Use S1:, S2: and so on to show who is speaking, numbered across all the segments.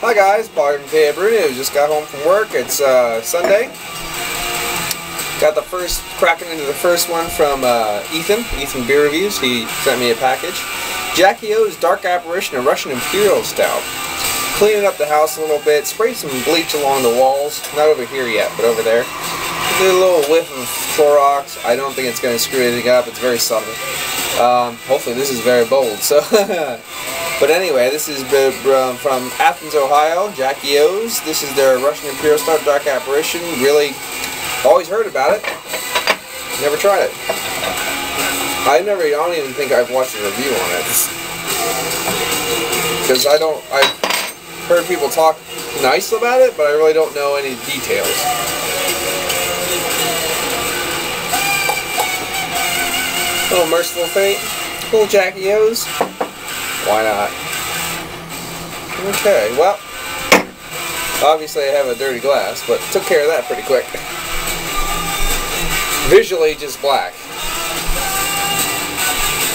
S1: Hi guys, Barton P. Bruno. Just got home from work. It's uh, Sunday. Got the first, cracking into the first one from uh, Ethan, Ethan Beer Reviews. He sent me a package. Jackie O's Dark Apparition, a Russian Imperial Stout. Cleaning up the house a little bit, sprayed some bleach along the walls. Not over here yet, but over there. Did a little whiff of Clorox. I don't think it's going to screw anything up. It's very subtle. Um, hopefully this is very bold. So, But anyway, this is um, from Athens, Ohio, Jackie O's. This is their Russian Imperial Stout Dark Apparition. Really, always heard about it. Never tried it. I never, I don't even think I've watched a review on it. Because I don't, I've heard people talk nice about it, but I really don't know any details. Little merciful Fate, little Jackie O's. Why not? Okay, well, obviously I have a dirty glass, but took care of that pretty quick. Visually, just black.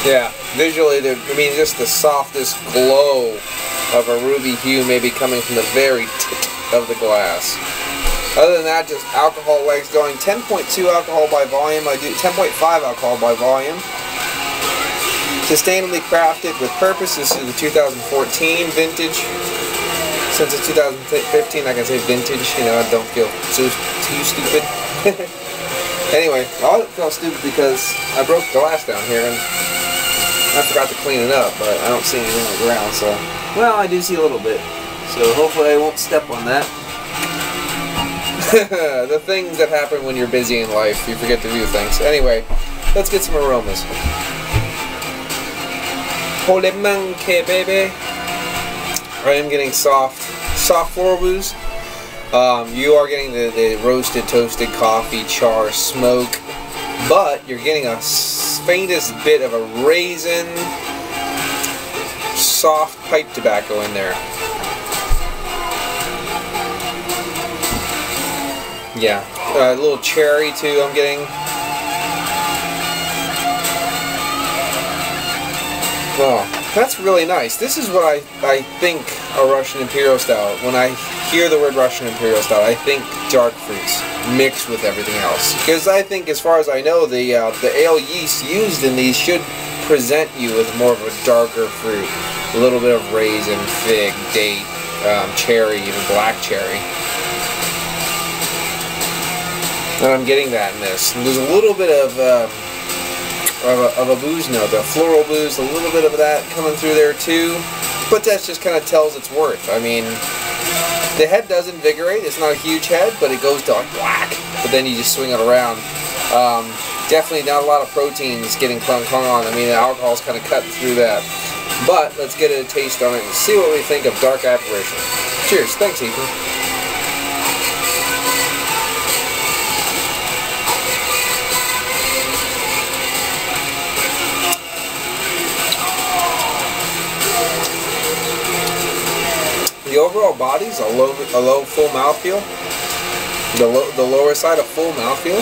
S1: Yeah, visually, I mean, just the softest glow of a ruby hue maybe coming from the very tip of the glass. Other than that, just alcohol legs going 10.2 alcohol by volume. I do 10.5 alcohol by volume. Sustainably crafted with purpose. This is the 2014 vintage. Since it's 2015, I can say vintage. You know, I don't feel too, too stupid. anyway, I feel stupid because I broke glass down here and I forgot to clean it up, but I don't see anything on the ground, so... Well, I do see a little bit. So hopefully I won't step on that. the things that happen when you're busy in life, you forget to do things. Anyway, let's get some aromas. Holy monkey, baby. I am getting soft, soft booze. Um, you are getting the, the roasted, toasted coffee, char, smoke, but you're getting a faintest bit of a raisin, soft pipe tobacco in there. Yeah, a little cherry too. I'm getting. Oh, that's really nice. This is what I, I think a Russian Imperial Stout. When I hear the word Russian Imperial Stout, I think dark fruits mixed with everything else. Because I think, as far as I know, the uh, the ale yeast used in these should present you with more of a darker fruit. A little bit of raisin, fig, date, um, cherry, even black cherry. And I'm getting that in this. And there's a little bit of... Um, of a, of a booze note, the floral booze, a little bit of that coming through there too. But that just kind of tells its worth. I mean, the head does invigorate. It's not a huge head, but it goes to like. But then you just swing it around. Um, definitely not a lot of proteins getting clung, clung on. I mean, the alcohol's kind of cutting through that. But let's get a taste on it and see what we think of Dark Apparition. Cheers. Thanks, Ethan. The overall body is a low, a low full mouthfeel. The, lo the lower side a full mouthfeel.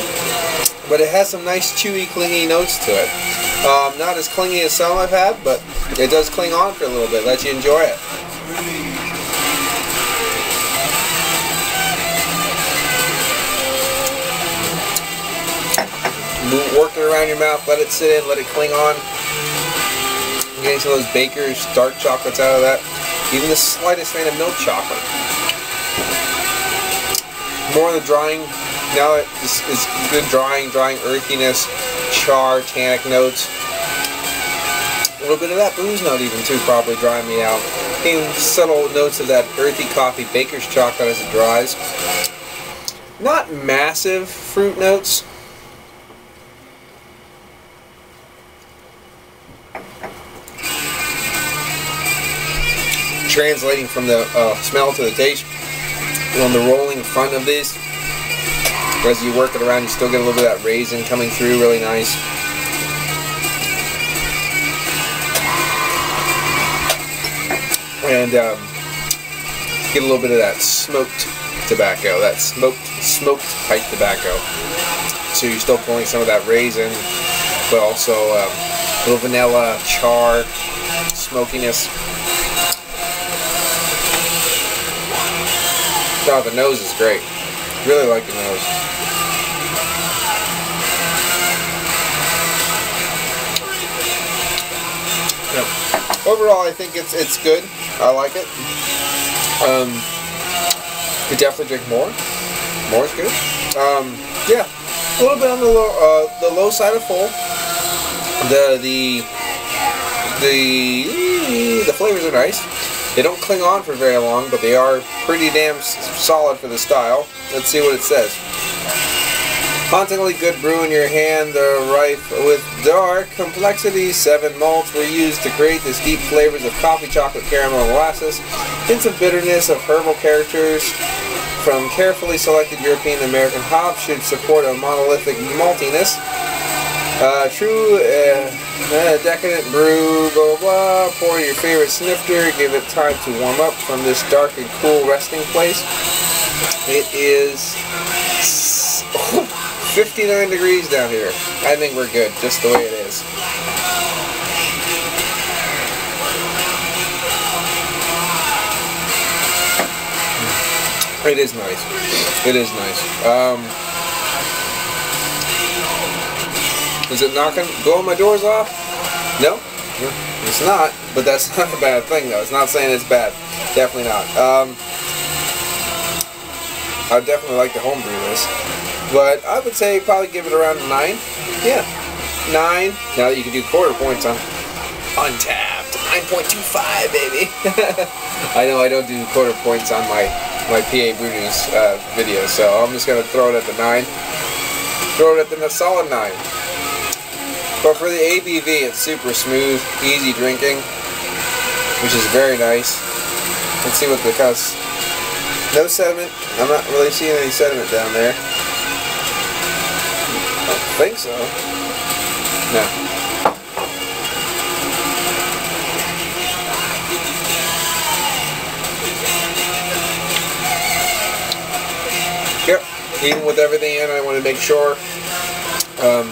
S1: But it has some nice chewy, clingy notes to it. Um, not as clingy as some I've had, but it does cling on for a little bit. Let you enjoy it. Work it around your mouth, let it sit in, let it cling on. getting some of those Baker's dark chocolates out of that even the slightest vein of milk chocolate. More of the drying, now it is, is good drying, drying earthiness, char, tannic notes. A little bit of that booze note even too probably drying me out. Even subtle notes of that earthy coffee baker's chocolate as it dries. Not massive fruit notes, translating from the uh, smell to the taste. On the rolling front of this as you work it around you still get a little bit of that raisin coming through really nice. And um, get a little bit of that smoked tobacco that smoked smoked pipe tobacco. So you're still pulling some of that raisin but also um, a little vanilla char smokiness Oh, the nose is great. Really like the nose. Yep. Overall, I think it's it's good. I like it. Um, could definitely drink more. More is good. Um, yeah, a little bit on the low, uh, the low side of full. The the the the flavors are nice. They don't cling on for very long, but they are pretty damn solid for the style. Let's see what it says. Hauntingly good brew in your hand, the rife with dark complexity. Seven malts were used to create these deep flavors of coffee, chocolate, caramel, and molasses. Hints of bitterness of herbal characters from carefully selected European American hops should support a monolithic maltiness. Uh, true uh, uh, decadent brew, blah, blah, blah. Pour your favorite snifter. Give it time to warm up from this dark and cool resting place. It is 59 degrees down here. I think we're good, just the way it is. It is nice. It is nice. Um, is it not going blow my doors off? No? It's not, but that's not a bad thing though. It's not saying it's bad. Definitely not. Um, I'd definitely like to homebrew this. But I would say probably give it around a 9. Yeah. 9. Now that you can do quarter points on Untappd. 9.25, baby. I know I don't do quarter points on my my PA Brew News uh, video, so I'm just going to throw it at the 9. Throw it at the solid 9. But for the ABV, it's super smooth, easy drinking, which is very nice. Let's see what the cuss. No sediment. I'm not really seeing any sediment down there. I don't think so. No. Yep, even with everything in, I want to make sure. Um,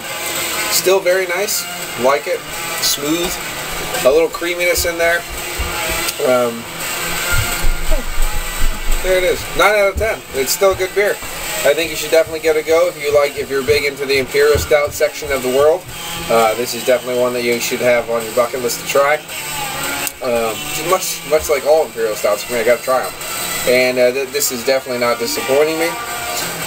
S1: still very nice, like it, smooth, a little creaminess in there. Um, there it is, 9 out of 10. It's still a good beer. I think you should definitely get a go if you like, if you're big into the Imperial Stout section of the world. Uh, this is definitely one that you should have on your bucket list to try. Um, much, much like all Imperial Stouts, I mean, I gotta try them. And uh, th this is definitely not disappointing me.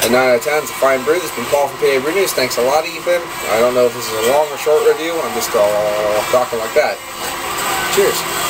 S1: A 9 out of 10 is a fine brew. This has been Paul from PA Brew News. Thanks a lot, Ethan. I don't know if this is a long or short review. I'm just uh, talking like that. Cheers.